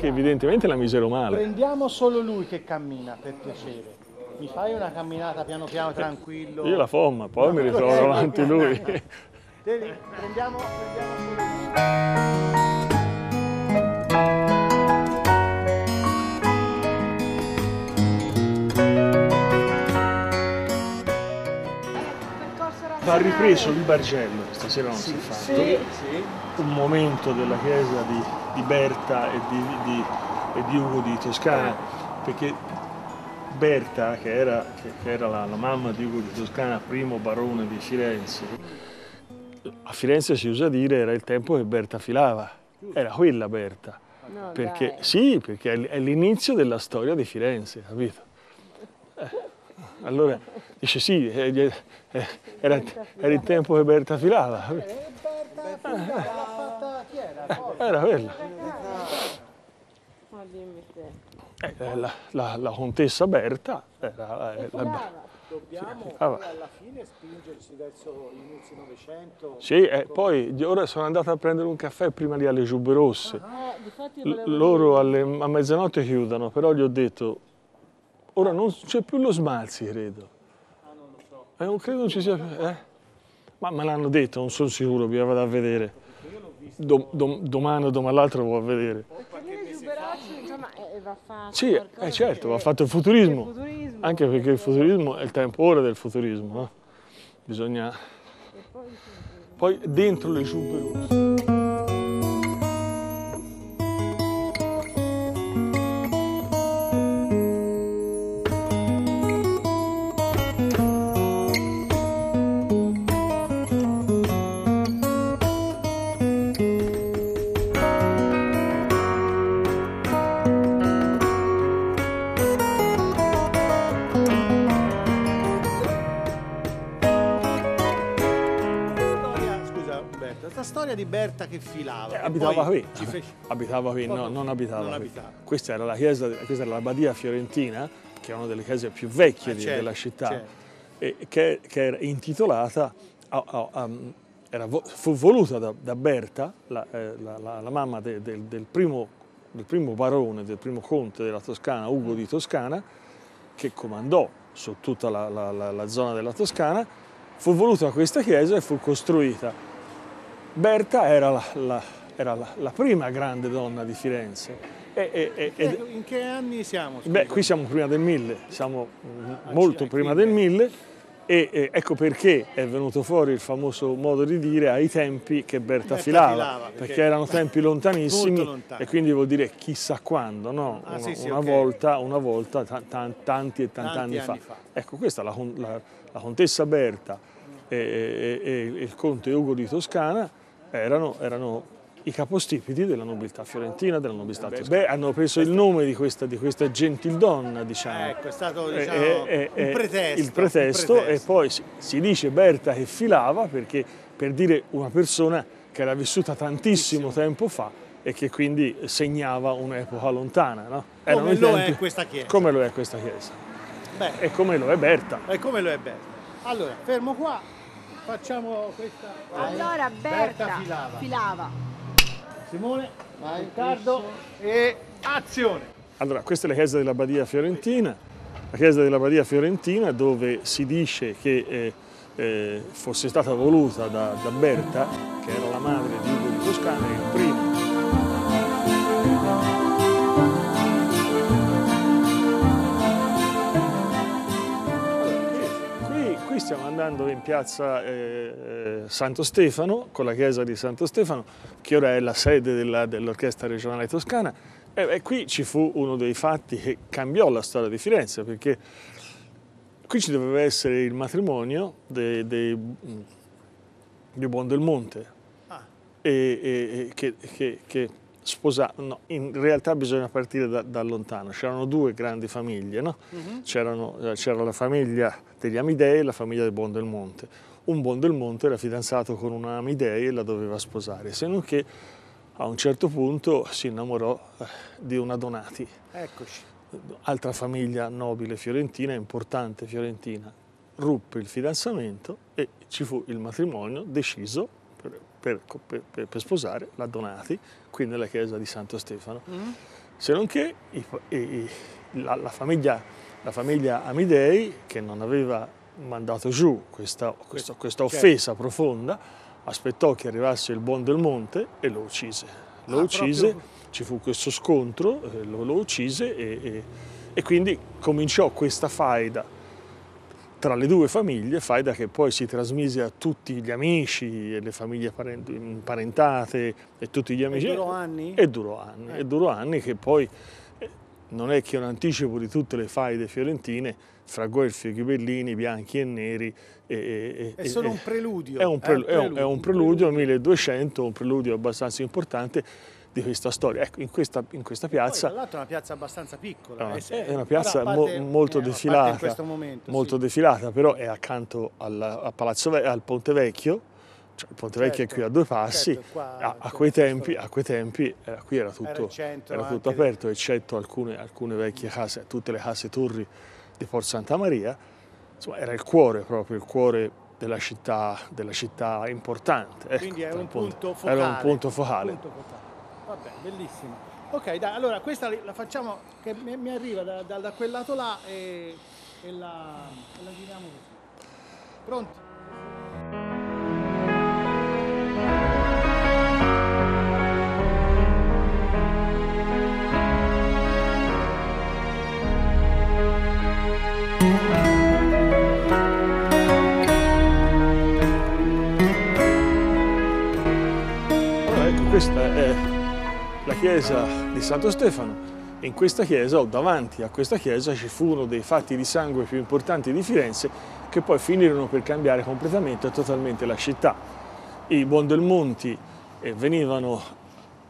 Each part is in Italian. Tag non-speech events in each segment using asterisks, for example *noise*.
che evidentemente la misero male. Prendiamo solo lui che cammina, per piacere. Mi fai una camminata piano piano, tranquillo? Io la fomma, poi mi *laughs* ritrovo davanti lui. Tieni, prendiamo, prendiamo solo lui. Va ripreso il Bargello, stasera non si è fatto, un momento della chiesa di, di Berta e di, di- e di Ugo di Toscana, perché Berta, che era, che- era la, la mamma di Ugo di Toscana, primo barone di Firenze, a Firenze si usa dire era il tempo che Berta filava, era quella Berta. No, Perché, sì, perché è l'inizio della storia di Firenze, capito? Eh, Allora dice sì, eh, eh, era, era il tempo che Berta filava? Eh, era? Quella. Eh, eh, la, la- la contessa Berta era eh, la. Dobbiamo Ah, alla fine spingerci verso inizio Novecento. Sì, e poi ora sono andato a prendere un caffè prima lì alle Giubbe Rosse. Eh, volevo loro alle- a mezzanotte chiudono, però gli ho detto, ora non c'è più lo smalzi, credo. Eh, non credo non ci sia più. eh? Ma me l'hanno detto, non sono sicuro, vi vado a vedere. Dom- dom- domani o domani l'altro vado a vedere. Eh, va fatto Sì, eh, certo, va fatto il futurismo. il futurismo. Anche perché il futurismo è il tempo ora del futurismo. no? Bisogna... E poi dentro le giubbe storia di Berta che filava. Eh, *laughs* abitava qui. Ci fece... Abitava qui, no, non abitava non qui. abitava. Questa era la chiesa, questa era l'abadia fiorentina, che è una delle chiese più vecchie Eh, di- certo, della città, certo. e che, che era intitolata, a- a- a- era fu voluta da, da Berta, la, eh, la- la- la mamma de- del, del primo, del primo barone, del primo conte della Toscana, Ugo di Toscana, che comandò su tutta la, la- la- la zona della Toscana, fu voluta questa chiesa e fu costruita. Berta era la, la- era la- la prima grande donna di Firenze. E- e- e- Ecco, in che anni siamo? Beh, scusa? qui siamo prima del 1000, siamo mm, molto sì, prima del 1000 e, ecco perché è venuto fuori il famoso modo di dire ai tempi che Berta, Berta filava, filava, perché... perché- erano tempi lontanissimi Molto lontani. e quindi vuol dire chissà quando, no? Ah, una, sì, sì, una ok. volta, una volta ta- ta- tanti e tanti, Tanti anni, fa. fa. Ecco, questa la, con- la- la contessa Berta e- e il conte Ugo di Toscana erano, erano i capostipiti della nobiltà fiorentina, della nobiltà toscana. Beh, hanno preso il nome di questa, di questa gentildonna, diciamo. Ecco, è stato Eh, diciamo, eh, eh, un pretesto. il pretesto, un e pretesto. poi si, si dice Berta che filava perché per dire una persona che era vissuta tantissimo tempo fa e che quindi segnava un'epoca lontana. No? Come lo tempi- è questa chiesa. Come lo è questa chiesa. Beh, E come lo è Berta. e come lo è Berta? Allora, fermo qua, facciamo questa. Allora Berta, filava. filava. Simone, Riccardo e azione. Allora, questa è la chiesa dell'Abbadia Fiorentina, la chiesa dell'Abbadia Fiorentina dove si dice che eh, eh, fosse stata voluta da, da Berta, che era la madre di Ugo di Toscana, il primo stiamo andando in piazza eh, eh, Santo Stefano, con la chiesa di Santo Stefano, che ora è la sede dell'Orchestra Regionale Toscana, e, e qui ci fu uno dei fatti che cambiò la storia di Firenze, perché qui ci doveva essere il matrimonio dei, dei, mm, di Buondelmonte, Ah. e- e che, che, che sposa- no, in realtà bisogna partire da, da lontano, c'erano due grandi famiglie, no? C'erano- eh, c'era la famiglia degli Amidei e la famiglia del Buondelmonte. Un Buondelmonte era fidanzato con una Amidei e la doveva sposare, se non che a un certo punto si innamorò eh, di una Donati, Eccoci. altra famiglia nobile fiorentina, importante fiorentina. Ruppe il fidanzamento e ci fu il matrimonio deciso per per, per- sposare la Donati, qui nella chiesa di Santo Stefano. Mm? Se non che i- i- la, la famiglia, la famiglia Amidei, che non aveva mandato giù questa, questa- questa certo. offesa profonda, aspettò che arrivasse il buon del monte e lo uccise. Lo Ah, uccise, proprio- ci fu questo scontro, eh, lo, lo uccise e, e- e quindi cominciò questa faida tra le due famiglie, faida che poi si trasmise a tutti gli amici e le famiglie parent- imparentate e tutti gli amici. durò anni? E durò anni, Eh. e durò anni che poi eh, non è che un anticipo di tutte le faide fiorentine fra Guelfi, Ghibellini, bianchi e neri. e- e- È e- solo e- un preludio. è un, eh, prelu- è un- è un preludio 1200, un preludio abbastanza importante di questa storia. Ecco, in questa, in questa Poi, piazza tra l'altro è una piazza abbastanza piccola. è una, eh, è una piazza a mo- parte- molto eh, a parte defilata, momento, molto sì. defilata, però è accanto al, a Palazzo Ve- al Ponte Vecchio, cioè il Ponte Vecchio è Certo, qui a due passi, certo, qua a, a c'è quei tempi, a quei tempi era, qui era tutto, centro era tutto aperto, eccetto alcune, alcune vecchie case, tutte le case torri di Por Santa Maria, insomma era il cuore proprio, il cuore della città, della città importante. ecco, Quindi dal un punto focale. Era un punto focale. punto focale. Vabbè, bellissimo. Ok, dai, allora questa la facciamo che mi, arriva da, da- da quel lato là e, e la, la giriamo così. Pronti? Ecco, questa è la chiesa di Santo Stefano. In questa chiesa, o davanti a questa chiesa, ci fu uno dei fatti di sangue più importanti di Firenze, che poi finirono per cambiare completamente e totalmente la città. I Buondelmonti eh, venivano,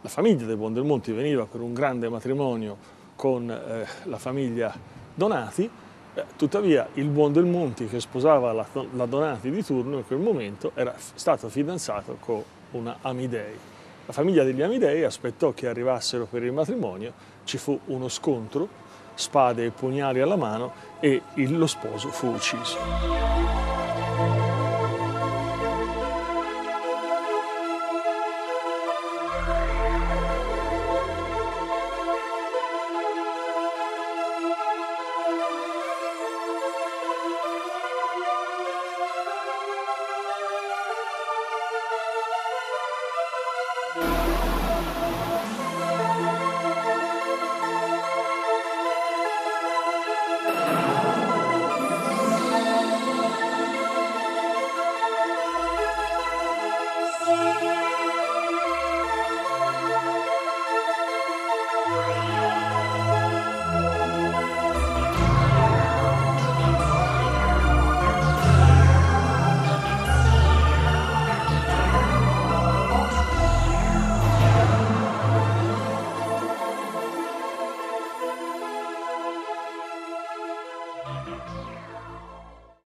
la famiglia dei Buondelmonti veniva per un grande matrimonio con eh, la famiglia Donati, eh, tuttavia il Buondelmonti che sposava la, la Donati di turno in quel momento era stato fidanzato con una Amidei. La famiglia degli Amidei aspettò che arrivassero per il matrimonio, ci fu uno scontro, spade e pugnali alla mano e lo sposo fu ucciso.